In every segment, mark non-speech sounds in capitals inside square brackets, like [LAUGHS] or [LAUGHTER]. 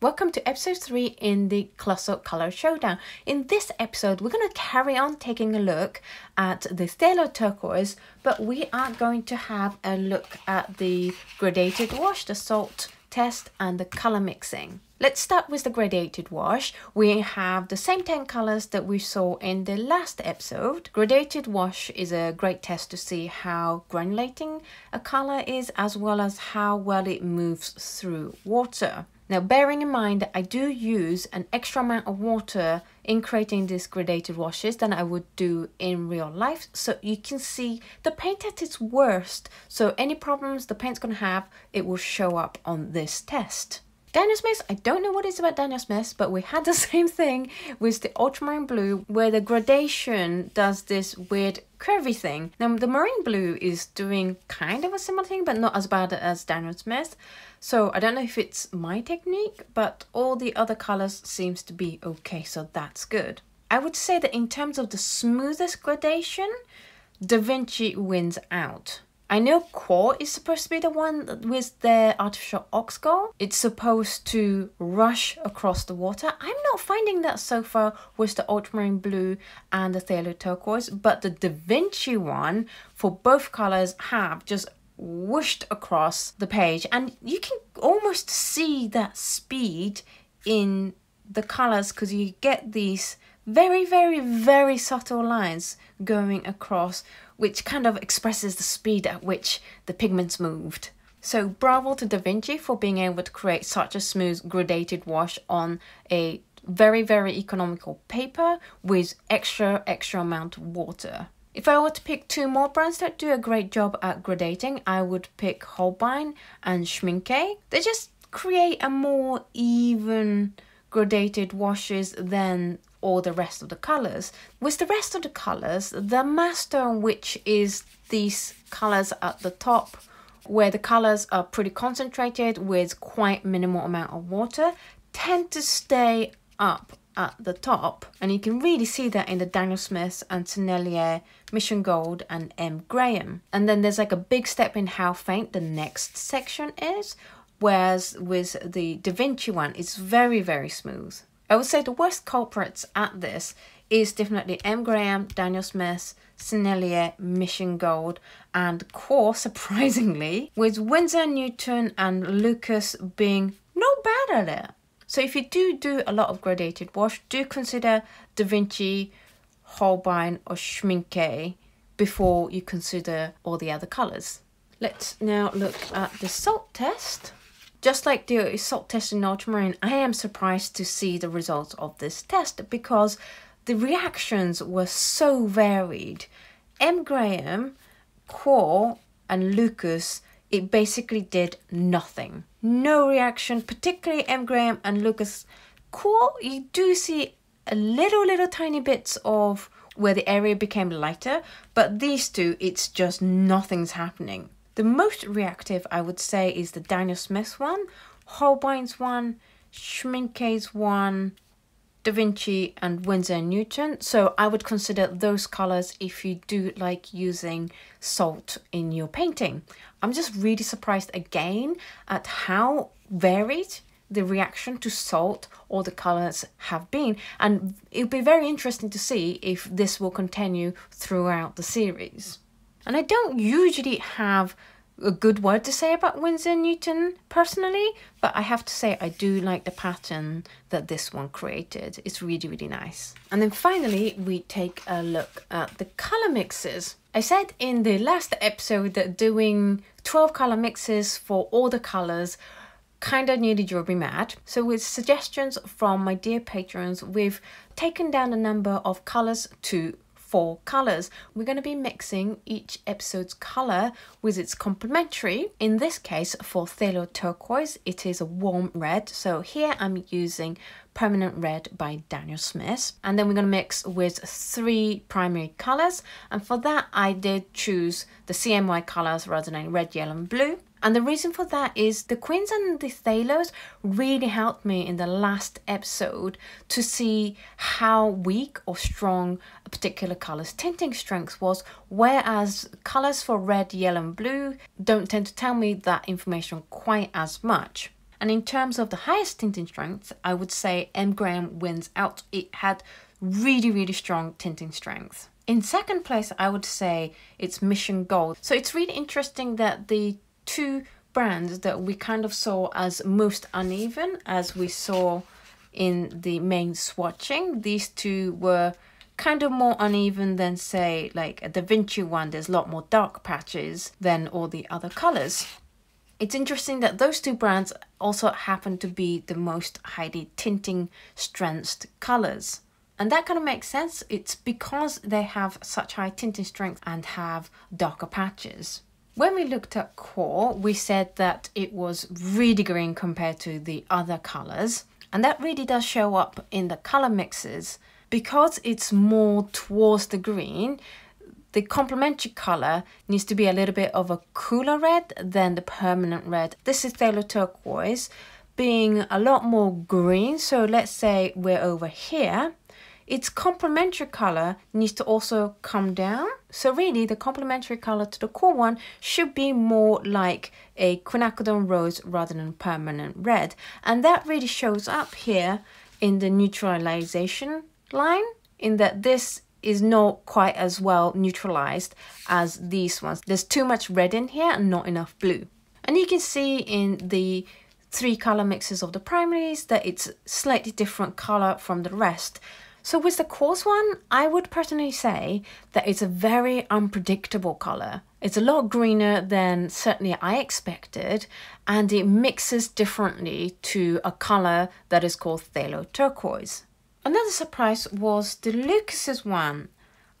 Welcome to episode 3 in the Colossal Color Showdown. In this episode, we're going to carry on taking a look at the Phthalo Turquoise, but we are going to have a look at the gradated wash, the salt test, and the color mixing. Let's start with the gradated wash. We have the same 10 colors that we saw in the last episode. Gradated wash is a great test to see how granulating a color is as well as how well it moves through water. Now, bearing in mind that I do use an extra amount of water in creating these gradated washes than I would do in real life. So you can see the paint at its worst. So any problems the paint's going to have, it will show up on this test. Daniel Smith, I don't know what it is about Daniel Smith, but we had the [LAUGHS] same thing with the ultramarine blue where the gradation does this weird curvy thing. Now the marine blue is doing kind of a similar thing, but not as bad as Daniel Smith. So I don't know if it's my technique, but all the other colors seems to be okay, so that's good. I would say that in terms of the smoothest gradation, Da Vinci wins out. I know QoR is supposed to be the one with the artificial oxgall. It's supposed to rush across the water. I'm not finding that so far with the ultramarine blue and the phthalo turquoise, but the Da Vinci one for both colors have just whooshed across the page and you can almost see that speed in the colors because you get these very very very subtle lines going across which kind of expresses the speed at which the pigments moved. So bravo to Da Vinci for being able to create such a smooth gradated wash on a very very economical paper with extra extra amount of water. If I were to pick two more brands that do a great job at gradating, I would pick Holbein and Schmincke. They just create a more even gradated washes than all the rest of the colors. With the rest of the colors, the master which is these colors at the top where the colors are pretty concentrated with quite minimal amount of water tend to stay up at the top and you can really see that in the Daniel Smith and Sennelier, Mission Gold and M. Graham. And then there's like a big step in how faint the next section is, whereas with the Da Vinci one, it's very, very smooth. I would say the worst culprits at this is definitely M. Graham, Daniel Smith, Sennelier, Mission Gold, and QoR, [LAUGHS] surprisingly, with Winsor Newton and Lukas being no bad at it. So if you do do a lot of gradated wash, do consider Da Vinci, Holbein or Schmincke before you consider all the other colours. Let's now look at the salt test. Just like the salt test in ultramarine, I am surprised to see the results of this test because the reactions were so varied. M. Graham, QoR and Lukas it basically did nothing. No reaction, particularly M. Graham and Lukas QoR. You do see a little, little tiny bits of where the area became lighter, but these two, it's just nothing's happening. The most reactive, I would say, is the Daniel Smith one, Holbein's one, Schmincke's one, Da Vinci and Winsor & Newton. So I would consider those colors if you do like using salt in your painting. I'm just really surprised again at how varied the reaction to salt or the colors have been and it'll be very interesting to see if this will continue throughout the series. And I don't usually have a good word to say about Winsor Newton personally, but I have to say I do like the pattern that this one created. It's really, really nice. And then finally, we take a look at the color mixes. I said in the last episode that doing 12 color mixes for all the colors kind of nearly drove me mad. So with suggestions from my dear patrons, we've taken down the number of colors to four colors. We're going to be mixing each episode's color with its complementary. In this case, for Phthalo Turquoise, it is a warm red. So here I'm using Permanent Red by Daniel Smith. And then we're going to mix with three primary colors. And for that, I did choose the CMY colors rather than red, yellow, and blue. And the reason for that is the queens and the phthalos really helped me in the last episode to see how weak or strong a particular color's tinting strength was, whereas colors for red, yellow, and blue don't tend to tell me that information quite as much. And in terms of the highest tinting strength, I would say M. Graham wins out. It had really, really strong tinting strength. In second place, I would say it's Mission Gold. So it's really interesting that the two brands that we kind of saw as most uneven, as we saw in the main swatching, these two were kind of more uneven than say like a Da Vinci one. There's a lot more dark patches than all the other colors. It's interesting that those two brands also happen to be the most highly tinting strength colors. And that kind of makes sense. It's because they have such high tinting strength and have darker patches. When we looked at QoR, we said that it was really green compared to the other colors. And that really does show up in the color mixes. Because it's more towards the green, the complementary color needs to be a little bit of a cooler red than the permanent red. This is phthalo turquoise being a lot more green. So let's say we're over here. Its complementary color needs to also come down. So really the complementary color to the QoR one should be more like a quinacridone rose rather than permanent red. And that really shows up here in the neutralization line in that this is not quite as well neutralized as these ones. There's too much red in here and not enough blue. And you can see in the three color mixes of the primaries that it's slightly different color from the rest. So with the QoR one, I would personally say that it's a very unpredictable color. It's a lot greener than certainly I expected, and it mixes differently to a color that is called phthalo turquoise. Another surprise was the Lukas's one.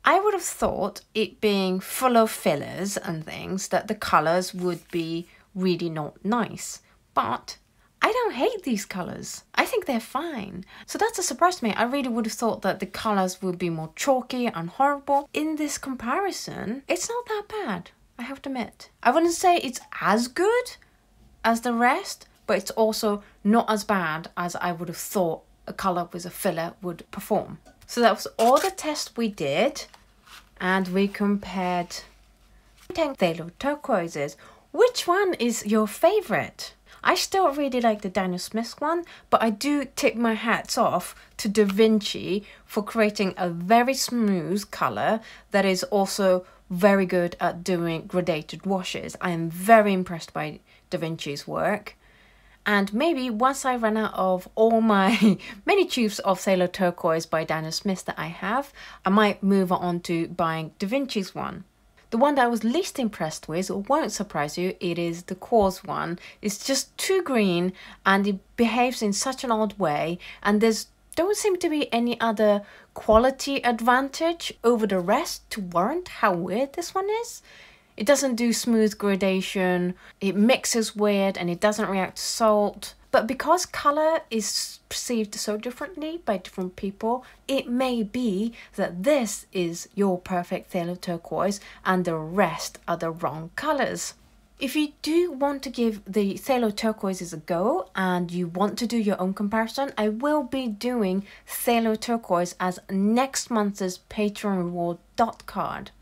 I would have thought it being full of fillers and things that the colours would be really not nice. But don't hate these colours. I think they're fine. So that's a surprise to me. I really would have thought that the colours would be more chalky and horrible. In this comparison, it's not that bad, I have to admit. I wouldn't say it's as good as the rest, but it's also not as bad as I would have thought a colour with a filler would perform. So that was all the tests we did and we compared 10 phthalo turquoises. Which one is your favourite? I still really like the Daniel Smith one, but I do tip my hats off to Da Vinci for creating a very smooth colour that is also very good at doing gradated washes. I am very impressed by Da Vinci's work. And maybe once I run out of all my [LAUGHS] many tubes of Phthalo Turquoise by Daniel Smith that I have, I might move on to buying Da Vinci's one. The one that I was least impressed with, won't surprise you, it is the QoR one. It's just too green and it behaves in such an odd way and there's don't seem to be any other quality advantage over the rest to warrant how weird this one is. It doesn't do smooth gradation, it mixes weird and it doesn't react to salt. But because colour is perceived so differently by different people, it may be that this is your perfect phthalo turquoise and the rest are the wrong colours. If you do want to give the Phthalo turquoises a go and you want to do your own comparison, I will be doing Phthalo turquoise as next month's Patreon reward dot card.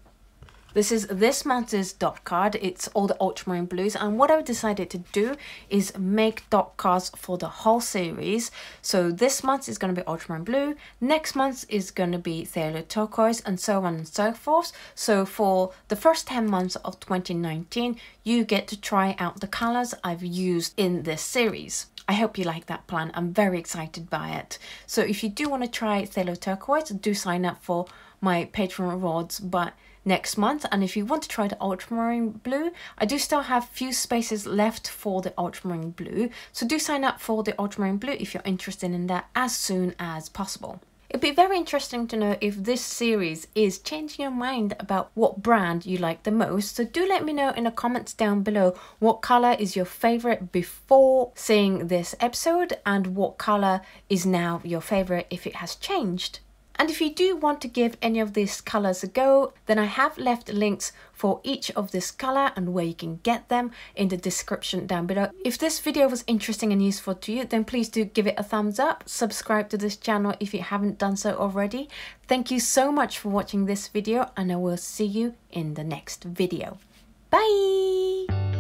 This is this month's dot card. It's all the ultramarine blues. And what I've decided to do is make dot cards for the whole series. So this month is going to be ultramarine blue. Next month is going to be phthalo turquoise and so on and so forth. So for the first 10 months of 2019, you get to try out the colors I've used in this series. I hope you like that plan. I'm very excited by it. So if you do want to try phthalo turquoise, do sign up for my Patreon rewards. But next month. And if you want to try the ultramarine blue, I do still have few spaces left for the ultramarine blue. So do sign up for the ultramarine blue if you're interested in that as soon as possible. It'd be very interesting to know if this series is changing your mind about what brand you like the most. So do let me know in the comments down below what colour is your favourite before seeing this episode and what colour is now your favourite if it has changed. And if you do want to give any of these colors a go, then I have left links for each of this color and where you can get them in the description down below. If this video was interesting and useful to you, then please do give it a thumbs up, subscribe to this channel if you haven't done so already. Thank you so much for watching this video and I will see you in the next video. Bye!